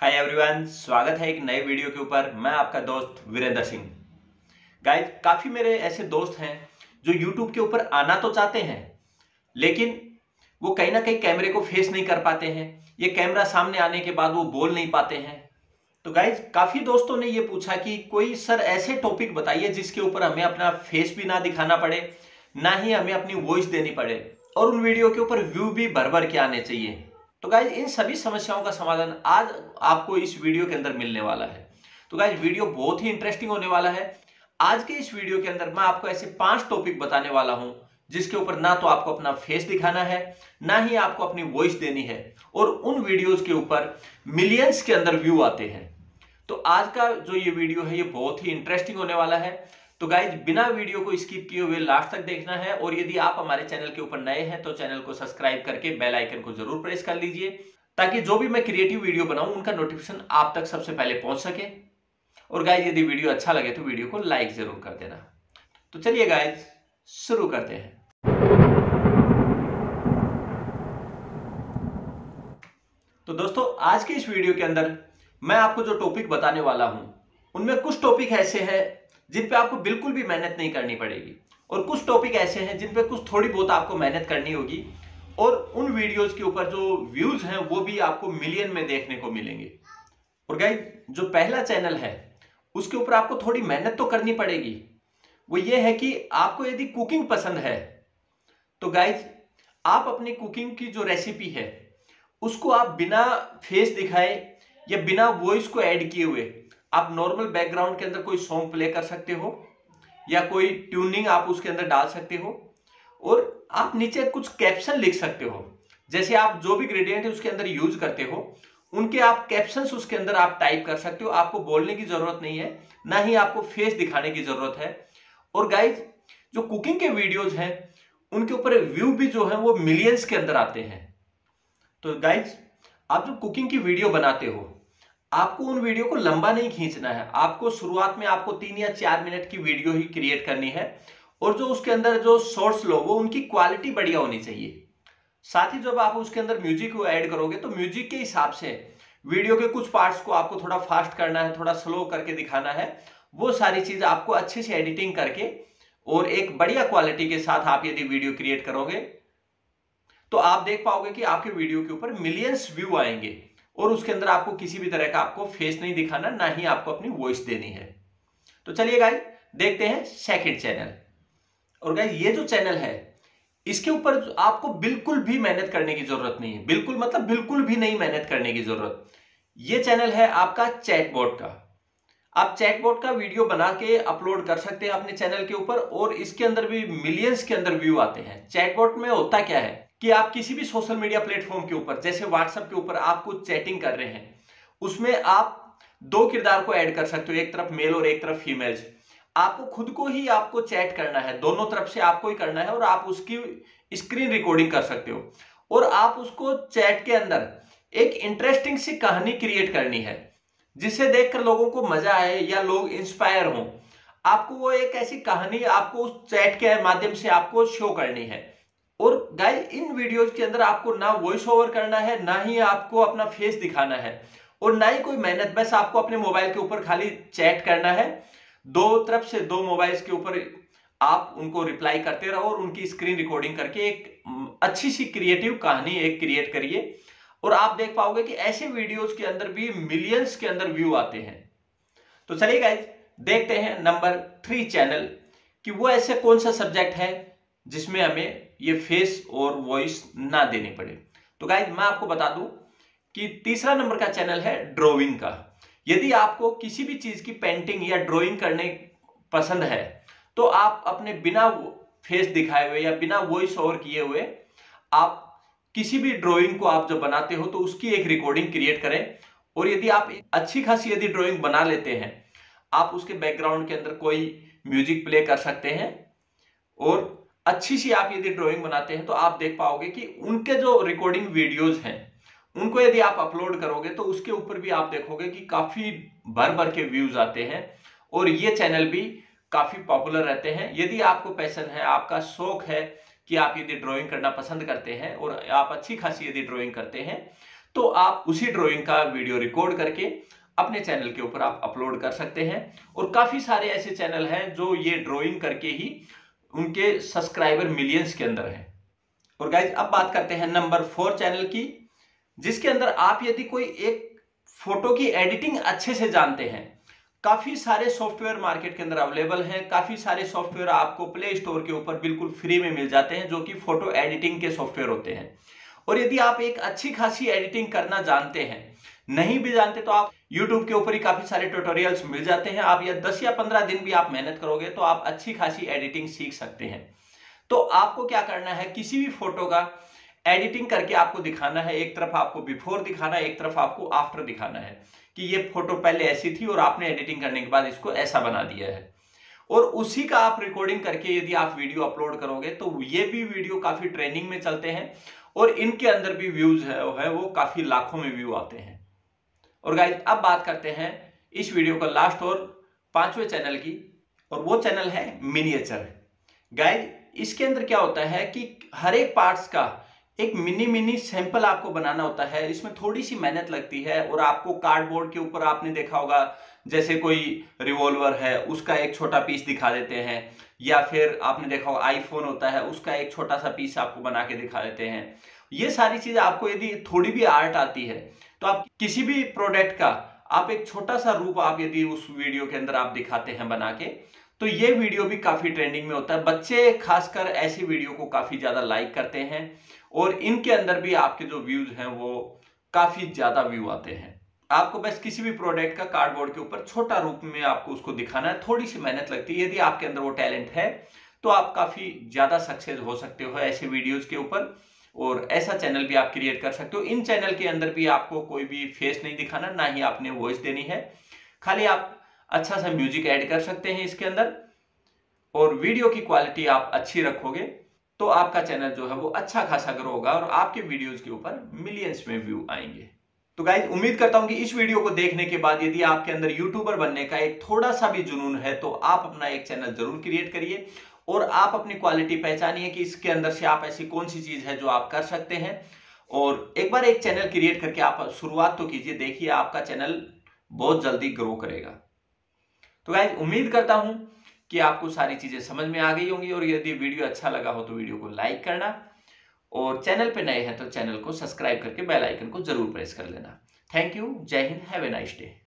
Hi everyone स्वागत है एक नए वीडियो के ऊपर। मैं आपका दोस्त वीरेंद्र सिंह। गाइस काफ़ी मेरे ऐसे दोस्त हैं जो यूट्यूब के ऊपर आना तो चाहते हैं, लेकिन वो कहीं ना कहीं कैमरे को फेस नहीं कर पाते हैं। ये कैमरा सामने आने के बाद वो बोल नहीं पाते हैं। तो गाइज़ काफ़ी दोस्तों ने ये पूछा कि कोई सर ऐसे टॉपिक बताइए जिसके ऊपर हमें अपना फेस भी ना दिखाना पड़े, ना ही हमें अपनी वॉइस देनी पड़े, और उन वीडियो के ऊपर व्यू भी भर भर के आने चाहिए। तो गाइज़ इन सभी समस्याओं का समाधान आज आपको इस वीडियो के अंदर मिलने वाला है। तो गाइज़ वीडियो बहुत ही इंटरेस्टिंग होने वाला है। आज के इस वीडियो के अंदर मैं आपको ऐसे पाँच टॉपिक बताने वाला हूँ, जिसके ऊपर ना तो आपको अपना फेस दिखाना है, ना ही आपको अपनी वॉइस देनी है, और उन वीडियोस के ऊपर मिलियंस के अंदर व्यू आते हैं। तो आज का जो ये वीडियो है, ये बहुत ही इंटरेस्टिंग होने वाला है। तो गाइज़ बिना वीडियो को स्किप किए हुए लास्ट तक देखना है और यदि आप हमारे चैनल के ऊपर नए हैं तो चैनल को सब्सक्राइब करके बेल आइकन को ज़रूर प्रेस कर लीजिए, ताकि जो भी मैं क्रिएटिव वीडियो बनाऊँ, उनका नोटिफिकेशन आप तक सबसे पहले पहुँच सके। और गाइज़ यदि वीडियो अच्छा लगे तो वीडियो को लाइक ज़रूर कर देना। तो चलिए गाइज़ शुरू करते हैं। तो दोस्तों, आज के इस वीडियो के अंदर मैं आपको जो टॉपिक बताने वाला हूँ, उनमें कुछ टॉपिक ऐसे हैं जिन पे आपको बिल्कुल भी मेहनत नहीं करनी पड़ेगी। और कुछ टॉपिक ऐसे हैं जिन पे कुछ थोड़ी बहुत आपको मेहनत करनी होगी। और उन वीडियोस के ऊपर जो व्यूज़ हैं, वो भी आपको मिलियन में देखने को मिलेंगे। और गाइज़ जो पहला चैनल है, उसके ऊपर आपको थोड़ी मेहनत तो करनी पड़ेगी। वो ये है कि आपको यदि कुकिंग पसंद है तो गाइज़ आप अपनी कुकिंग की जो रेसिपी है, उसको आप बिना फेस दिखाए या बिना वॉइस को ऐड किए हुए आप नॉर्मल बैकग्राउंड के अंदर कोई सॉन्ग प्ले कर सकते हो, या कोई ट्यूनिंग आप उसके अंदर डाल सकते हो, और आप नीचे कुछ कैप्शन लिख सकते हो। जैसे आप जो भी ग्रेडियंट है उसके अंदर यूज़ करते हो, उनके आप कैप्शन उसके अंदर आप टाइप कर सकते हो। आपको बोलने की ज़रूरत नहीं है, ना ही आपको फेस दिखाने की ज़रूरत है। और गाइज़ जो कुकिंग के वीडियोज़ हैं, उनके ऊपर व्यू भी जो है वो मिलियंस के अंदर आते हैं। तो गाइज़ आप जो कुकिंग की वीडियो बनाते हो आपको उन वीडियो को लंबा नहीं खींचना है। आपको शुरुआत में आपको तीन या चार मिनट की वीडियो ही क्रिएट करनी है और जो उसके अंदर जो शॉर्ट्स लो वो उनकी क्वालिटी बढ़िया होनी चाहिए। साथ ही जब आप उसके अंदर म्यूज़िक को ऐड करोगे तो म्यूज़िक के हिसाब से वीडियो के कुछ पार्ट्स को आपको थोड़ा फास्ट करना है, थोड़ा स्लो करके दिखाना है। वो सारी चीज़ आपको अच्छे से एडिटिंग करके और एक बढ़िया क्वालिटी के साथ आप यदि वीडियो क्रिएट करोगे तो आप देख पाओगे कि आपके वीडियो के ऊपर मिलियंस व्यू आएँगे। और उसके अंदर आपको किसी भी तरह का आपको फेस नहीं दिखाना, ना ही आपको अपनी वॉइस देनी है। तो चलिए गाइस देखते हैं सेकेंड चैनल और गाइस ये जो चैनल है, इसके ऊपर आपको बिल्कुल भी मेहनत करने की ज़रूरत नहीं है। बिल्कुल मतलब बिल्कुल भी नहीं मेहनत करने की ज़रूरत। ये चैनल है आपका चैटबॉट का। आप चैटबॉट का वीडियो बना के अपलोड कर सकते हैं अपने चैनल के ऊपर और इसके अंदर भी मिलियंस के अंदर व्यू आते हैं। चैटबॉट में होता क्या है? कि आप किसी भी सोशल मीडिया प्लेटफॉर्म के ऊपर, जैसे व्हाट्सएप के ऊपर आप कुछ चैटिंग कर रहे हैं, उसमें आप दो किरदार को ऐड कर सकते हो, एक तरफ़ मेल और एक तरफ़ फीमेल्स आपको खुद को ही आपको चैट करना है, दोनों तरफ़ से आपको ही करना है और आप उसकी स्क्रीन रिकॉर्डिंग कर सकते हो। और आप उसको चैट के अंदर एक इंटरेस्टिंग सी कहानी क्रिएट करनी है, जिसे देखकर लोगों को मज़ा आए या लोग इंस्पायर हो। आपको वो एक ऐसी कहानी आपको उस चैट के माध्यम से आपको शो करनी है। और गाइस इन वीडियोज़ के अंदर आपको ना वॉइस ओवर करना है, ना ही आपको अपना फेस दिखाना है। और ना ही कोई मेहनत, बस आपको अपने मोबाइल के ऊपर खाली चैट करना है। दो तरफ़ से दो मोबाइल्स के ऊपर आप उनको रिप्लाई करते रहो और उनकी स्क्रीन रिकॉर्डिंग करके एक अच्छी सी क्रिएटिव कहानी एक क्रिएट करिए। और आप देख पाओगे कि ऐसे वीडियोस के अंदर भी मिलियंस के अंदर व्यू आते हैं। तो चलिए गाइज़ देखते हैं नंबर थ्री चैनल कि वो ऐसे कौन सा सब्जेक्ट है जिसमें हमें ये फेस और वॉइस ना देनी पड़े। तो गाइज़ मैं आपको बता दूँ कि तीसरा नंबर का चैनल है ड्राइंग का। यदि आपको किसी भी चीज़ की पेंटिंग या ड्राइंग करने पसंद है तो आप अपने बिना फेस दिखाए हुए या बिना वॉइस ओवर किए हुए आप किसी भी ड्राइंग को आप जब बनाते हो तो उसकी एक रिकॉर्डिंग क्रिएट करें। और यदि आप अच्छी खासी यदि ड्राइंग बना लेते हैं, आप उसके बैकग्राउंड के अंदर कोई म्यूज़िक प्ले कर सकते हैं। और अच्छी सी आप यदि ड्राइंग बनाते हैं तो आप देख पाओगे कि उनके जो रिकॉर्डिंग वीडियोज़ हैं, उनको यदि आप अपलोड करोगे तो उसके ऊपर भी आप देखोगे कि काफ़ी भर भर के व्यूज़ आते हैं और ये चैनल भी काफ़ी पॉपुलर रहते हैं। यदि आपको पैसन है, आपका शौक है कि आप यदि ड्राइंग करना पसंद करते हैं और आप अच्छी खासी यदि ड्राइंग करते हैं तो आप उसी ड्राइंग का वीडियो रिकॉर्ड करके अपने चैनल के ऊपर आप अपलोड कर सकते हैं। और काफ़ी सारे ऐसे चैनल हैं जो ये ड्राइंग करके ही उनके सब्सक्राइबर मिलियंस के अंदर हैं। और गाइज़ अब बात करते हैं नंबर फोर चैनल की, जिसके अंदर आप यदि कोई एक फ़ोटो की एडिटिंग अच्छे से जानते हैं, काफ़ी सारे सॉफ्टवेयर मार्केट के अंदर अवेलेबल हैं, काफ़ी सारे सॉफ्टवेयर आपको प्ले स्टोर के ऊपर बिल्कुल फ्री में मिल जाते हैं, जो कि फ़ोटो एडिटिंग के सॉफ्टवेयर होते हैं। और यदि आप एक अच्छी खासी एडिटिंग करना जानते हैं, नहीं भी जानते तो आप YouTube के ऊपर ही काफ़ी सारे ट्यूटोरियल्स मिल जाते हैं। आप या 10 या 15 दिन भी आप मेहनत करोगे तो आप अच्छी खासी एडिटिंग सीख सकते हैं। तो आपको क्या करना है? किसी भी फ़ोटो का एडिटिंग करके आपको दिखाना है। एक तरफ़ आपको बिफोर दिखाना है, एक तरफ़ आपको आफ्टर दिखाना है कि ये फ़ोटो पहले ऐसी थी और आपने एडिटिंग करने के बाद इसको ऐसा बना दिया है। और उसी का आप रिकॉर्डिंग करके यदि आप वीडियो अपलोड करोगे तो ये भी वीडियो काफ़ी ट्रेंडिंग में चलते हैं और इनके अंदर भी व्यूज़ है वो काफ़ी लाखों में व्यू आते हैं। और गाइज़ अब बात करते हैं इस वीडियो का लास्ट और पाँचवें चैनल की, और वो चैनल है मिनिएचर गाइज़ इसके अंदर क्या होता है कि हर एक पार्ट्स का एक मिनी मिनी सैंपल आपको बनाना होता है, इसमें थोड़ी सी मेहनत लगती है, और आपको कार्डबोर्ड के ऊपर आपने देखा होगा, जैसे कोई रिवॉल्वर है, उसका एक छोटा पीस दिखा देते हैं, या फिर आपने देखा होगा आईफोन होता है, उसका एक छोटा सा पीस आपको बना के दिखा देते हैं। ये सारी चीज़ आपको यदि थोड़ी भी आर्ट आती है तो आप किसी भी प्रोडक्ट का आप एक छोटा सा रूप आप यदि उस वीडियो के अंदर आप दिखाते हैं बना के तो ये वीडियो भी काफ़ी ट्रेंडिंग में होता है। बच्चे खासकर ऐसी वीडियो को काफ़ी ज़्यादा लाइक करते हैं और इनके अंदर भी आपके जो व्यूज़ हैं वो काफ़ी ज़्यादा व्यू आते हैं। आपको बस किसी भी प्रोडक्ट का कार्डबोर्ड के ऊपर छोटा रूप में आपको उसको दिखाना है। थोड़ी सी मेहनत लगती है। यदि आपके अंदर वो टैलेंट है तो आप काफ़ी ज़्यादा सक्सेस हो सकते हो ऐसे वीडियोज़ के ऊपर। और ऐसा चैनल भी आप क्रिएट कर सकते हो। इन चैनल के अंदर भी आपको कोई भी फेस नहीं दिखाना, ना ही आपने वॉइस देनी है। खाली आप अच्छा सा म्यूज़िक ऐड कर सकते हैं इसके अंदर और वीडियो की क्वालिटी आप अच्छी रखोगे तो आपका चैनल जो है वो अच्छा खासा ग्रो होगा और आपके वीडियोज़ के ऊपर मिलियंस में व्यू आएँगे। तो गाइज़ उम्मीद करता हूँ कि इस वीडियो को देखने के बाद यदि आपके अंदर यूट्यूबर बनने का एक थोड़ा सा भी जुनून है तो आप अपना एक चैनल ज़रूर क्रिएट करिए। और आप अपनी क्वालिटी पहचानिए कि इसके अंदर से आप ऐसी कौन सी चीज़ है जो आप कर सकते हैं। और एक बार एक चैनल क्रिएट करके आप शुरुआत तो कीजिए, देखिए आपका चैनल बहुत जल्दी ग्रो करेगा। तो गाइज़ उम्मीद करता हूँ कि आपको सारी चीज़ें समझ में आ गई होंगी और यदि वीडियो अच्छा लगा हो तो वीडियो को लाइक करना और चैनल पे नए हैं तो चैनल को सब्सक्राइब करके बेल आइकन को ज़रूर प्रेस कर लेना। थैंक यू जय Hind have a nice day